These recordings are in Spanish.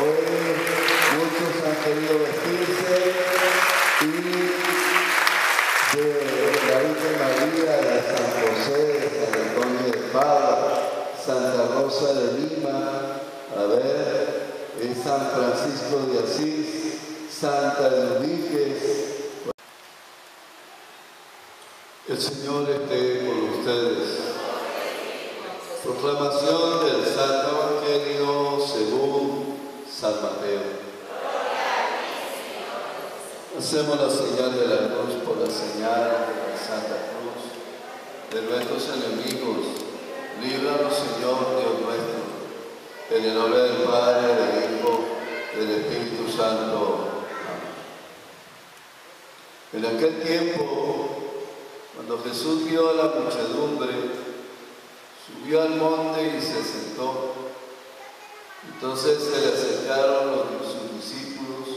Hoy muchos han querido vestirse y de la Virgen María, de San José, de San Antonio de Padua, Santa Rosa de Lima, a ver, San Francisco de Asís, Santa Eduviges. El Señor esté con ustedes. Proclamación del Santo Según San Mateo. Hacemos la señal de la cruz por la señal de la Santa Cruz de nuestros enemigos. Líbranos, Señor Dios nuestro, en el nombre del Padre, del Hijo, del Espíritu Santo. Amén. En aquel tiempo, cuando Jesús vio a la muchedumbre, subió al monte y se sentó. Entonces se le acercaron los, sus discípulos.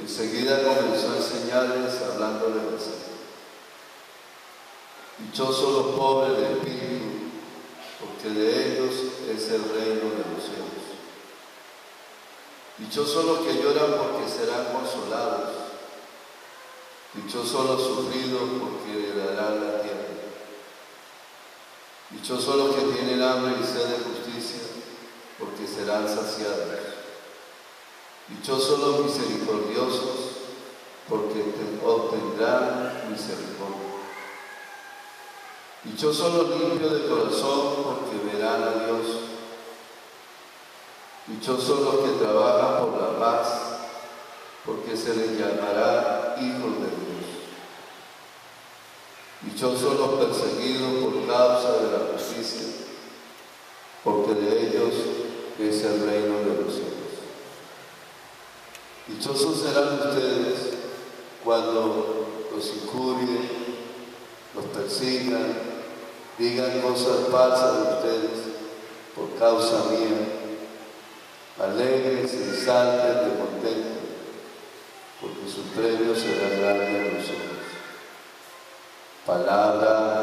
Enseguida comenzó a enseñarles hablándoles así. Dichosos los pobres de espíritu, porque de ellos es el reino de los cielos. Dichosos los que lloran porque serán consolados. Dichosos los sufridos porque heredarán la tierra. Dichosos los que tienen hambre y sed de justicia porque serán saciados. Dichosos los misericordiosos porque obtendrán misericordia. Dichosos los limpios de corazón porque verán a Dios. Dichosos los que trabajan por la paz porque se les llamará hijos de Dios. Dichosos los perseguidos por causa de la justicia porque de ellos es el reino de los cielos. Dichosos serán ustedes cuando los injurien, los persigan, digan cosas falsas de ustedes por causa mía. Alegres y salten de contento, porque su premio será grande en los cielos. Palabra.